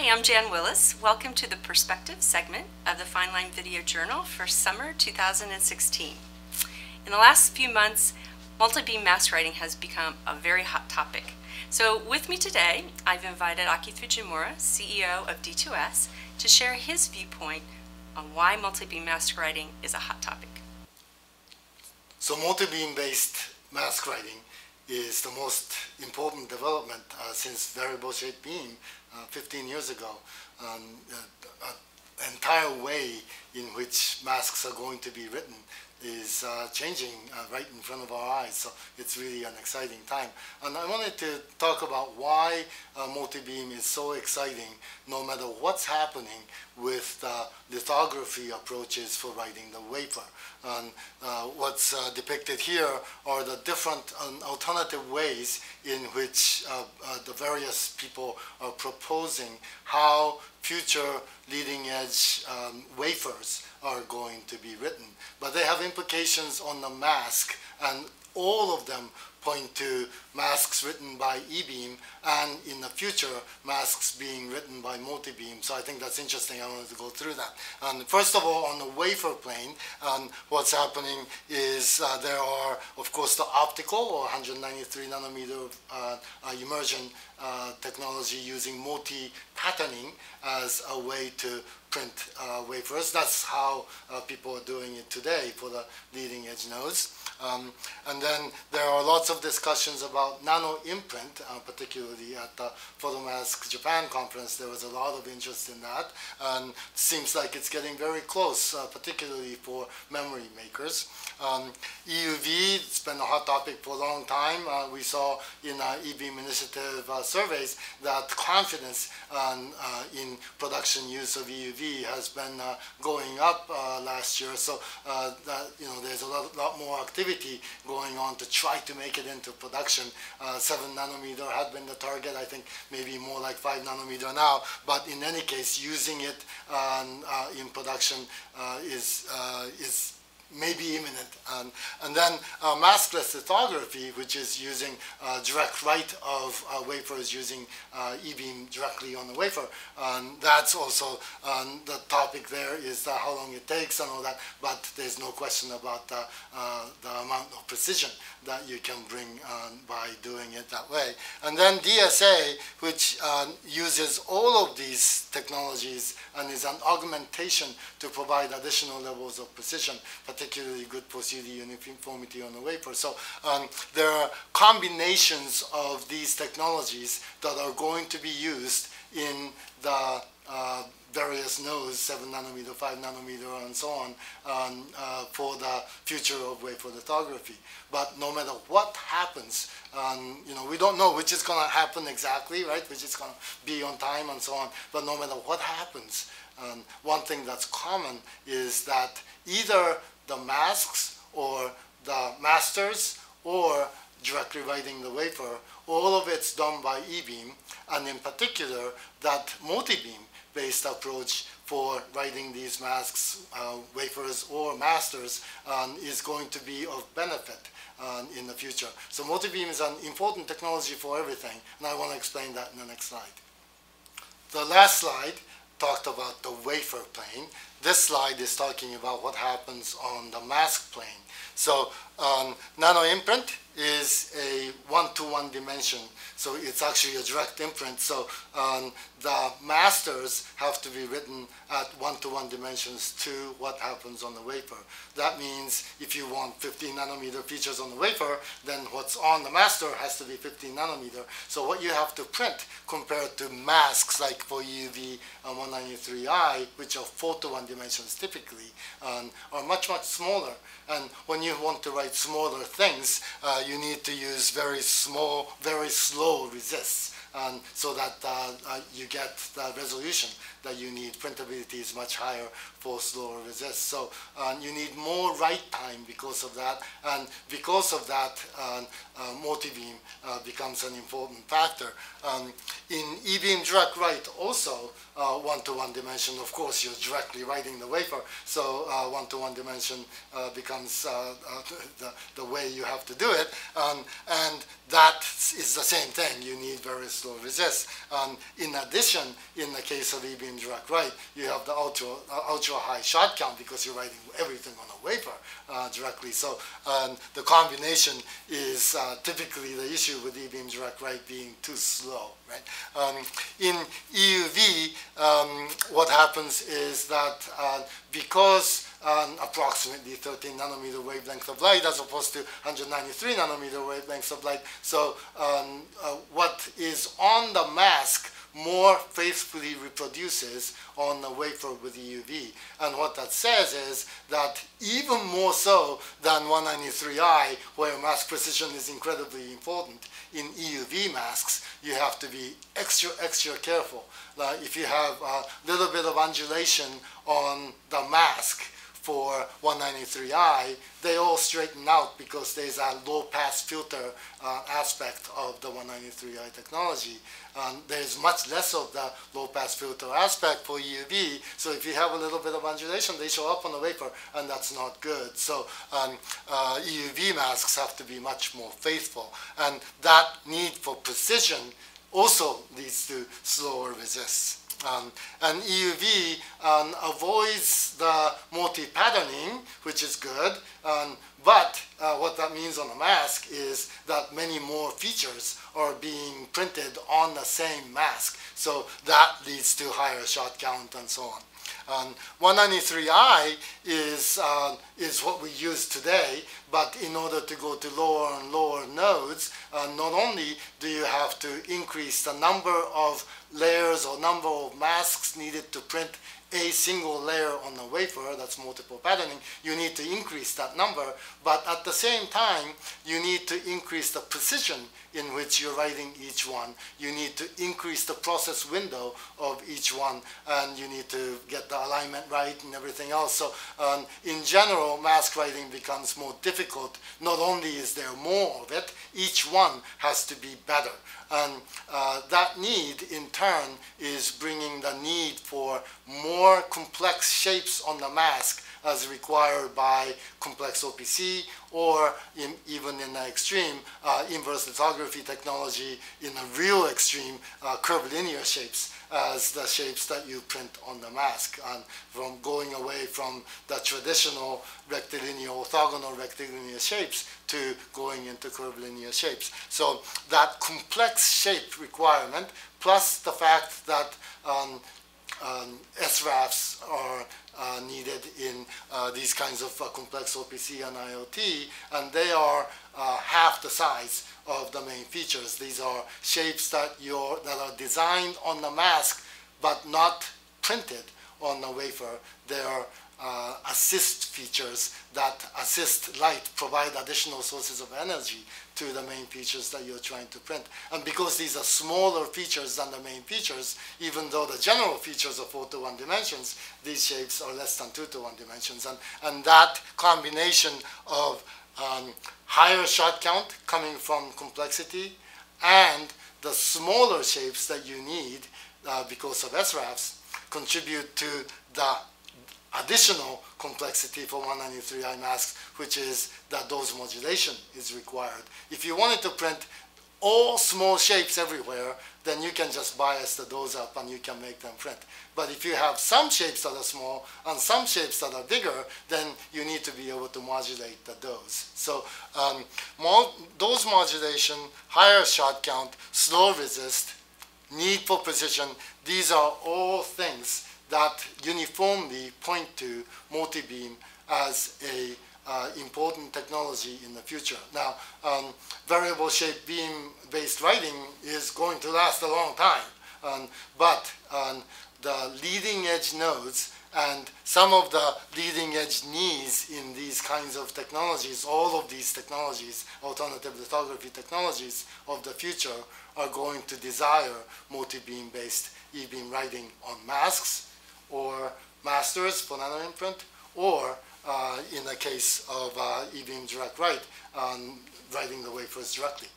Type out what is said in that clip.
Hi, I'm Jan Willis. Welcome to the Perspective segment of the Fine Line Video Journal for summer 2016. In the last few months, multi-beam mask writing has become a very hot topic. So with me today, I've invited Aki Fujimura, CEO of D2S, to share his viewpoint on why multi-beam mask writing is a hot topic. So multi-beam based mask writing is the most important development uh, since variable shape beam uh, 15 years ago. Um, uh, entire way in which masks are going to be written is uh, changing uh, right in front of our eyes. So it's really an exciting time. And I wanted to talk about why uh, multi-beam is so exciting no matter what's happening with lithography approaches for writing the wafer. And uh, what's uh, depicted here are the different um, alternative ways in which uh, the various people are proposing how future leading edge um, wafers are going to be written. But they have implications on the mask and all of them point to masks written by E-beam and in the future masks being written by multi-beam. So I think that's interesting. I wanted to go through that. And first of all, on the wafer plane, um, what's happening is uh, there are, of course, the optical or 193 nanometer uh, uh, immersion uh, technology using multi-patterning as a way to print uh, wafers. That's how uh, people are doing it today for the leading edge nodes. Um, and then there are lots of discussions about nano imprint, uh, particularly at the Photomask Japan conference. There was a lot of interest in that, and seems like it's getting very close, uh, particularly for memory makers. Um, EUV, it's been a hot topic for a long time. Uh, we saw in our E-beam initiative uh, surveys that confidence um, in production use of EUV has been going up last year. So that, you know, there's a lot, lot more activity activity going on to try to make it into production. Uh, 7 nanometer had been the target, I think maybe more like 5 nanometer now, but in any case, using it um, uh, in production uh, is, uh, is may be imminent. Um, and then uh, maskless lithography, which is using uh, direct write of uh, wafers using uh, E-beam directly on the wafer. Um, that's also um, the topic there is how long it takes and all that, but there's no question about the, uh, the amount of precision that you can bring um, by doing it that way. And then DSA, which um, uses all of these technologies and is an augmentation to provide additional levels of precision, particularly good CD uniformity on the wafer. So um, there are combinations of these technologies that are going to be used in the uh, various nodes, 7 nanometer, 5 nanometer, and so on, um, uh, for the future of wafer lithography. But no matter what happens, um, you know, we don't know which is going to happen exactly, right, which is going to be on time and so on. But no matter what happens, um, one thing that's common is that either the masks or the masters or directly writing the wafer, all of it's done by E-beam, and in particular, that multi-beam based approach for writing these masks, uh, wafers, or masters um, is going to be of benefit um, in the future. So multi-beam is an important technology for everything, and I want to explain that in the next slide. The last slide talked about the wafer plane. This slide is talking about what happens on the mask plane. So um, nano imprint is a one-to-one -one dimension. So it's actually a direct imprint. So um, the masters have to be written at one-to-one -one dimensions to what happens on the wafer. That means if you want 15 nanometer features on the wafer, then what's on the master has to be 15 nanometer. So what you have to print compared to masks like for EUV and 193i, which are four-to-one dimensions typically, um, are much, much smaller. And when you want to write smaller things, uh, you need to use very small, very slow resists. Um, so that uh, uh, you get the resolution that you need. Printability is much higher for slower resist. So um, you need more write time because of that. And because of that, um, uh, multi-beam uh, becomes an important factor. Um, in E-beam direct write also, uh, one-to-one -one dimension, of course, you're directly writing the wafer. So one-to-one -one dimension becomes the, the way you have to do it. Um, and that is the same thing. You need very slow resist. Um, in addition, in the case of E-beam direct write, you have the ultra, uh, ultra high shot count because you're writing everything on a wafer uh, directly. So um, the combination is uh, typically the issue with E-beam direct write being too slow. Right? Um, in EUV, um, what happens is that uh, because um, approximately 13 nanometer wavelength of light as opposed to 193 nanometer wavelengths of light. So um, uh, what is on the mask more faithfully reproduces on the wafer with EUV. And what that says is that even more so than 193i, where mask precision is incredibly important, in EUV masks, you have to be extra, extra careful. Like if you have a little bit of undulation on the mask, for 193i, they all straighten out because there's a low-pass filter uh, aspect of the 193i technology. Um, there's much less of the low-pass filter aspect for EUV, so if you have a little bit of undulation, they show up on the wafer, and that's not good. So um, uh, EUV masks have to be much more faithful, and that need for precision also leads to slower resists. Um, and EUV um, avoids the multi-patterning, which is good, um, but uh, what that means on a mask is that many more features are being printed on the same mask. So that leads to higher shot count and so on. Um, 193i is, uh, is what we use today, but in order to go to lower and lower nodes, uh, not only do you have to increase the number of layers or number of masks needed to print a single layer on the wafer, that's multiple patterning, you need to increase that number, but at the same time, you need to increase the precision in which you're writing each one. You need to increase the process window of each one, and you need to get the alignment right and everything else. So um, in general, mask writing becomes more difficult. Not only is there more of it, each one has to be better. And uh, that need, in turn, is more complex shapes on the mask as required by complex OPC or in, even in the extreme, uh, inverse lithography technology in a real extreme, uh, curvilinear shapes as the shapes that you print on the mask and from going away from the traditional rectilinear, orthogonal rectilinear shapes to going into curvilinear shapes. So that complex shape requirement plus the fact that um, um, SRAFs are uh, needed in uh, these kinds of uh, complex OPC and ILT, and they are uh, half the size of the main features. These are shapes that, you're, that are designed on the mask but not printed on the wafer. They are uh, assist features that assist light, provide additional sources of energy to the main features that you're trying to print. And because these are smaller features than the main features, even though the general features are 4 to 1 dimensions, these shapes are less than 2 to 1 dimensions. And, and that combination of um, higher shot count coming from complexity and the smaller shapes that you need uh, because of SRAFs contribute to the additional complexity for 193i masks, which is that dose modulation is required. If you wanted to print all small shapes everywhere, then you can just bias the dose up and you can make them print. But if you have some shapes that are small and some shapes that are bigger, then you need to be able to modulate the dose. So um, dose modulation, higher shot count, slow resist, need for precision, these are all things that uniformly point to multi-beam as a uh, important technology in the future. Now, um, variable shape beam-based writing is going to last a long time, um, but um, the leading edge nodes and some of the leading edge needs in these kinds of technologies, all of these technologies, alternative lithography technologies of the future are going to desire multi-beam based e-beam writing on masks or masters for nanoimprint, or uh, in the case of uh, e-beam direct write, um, writing the wafers directly.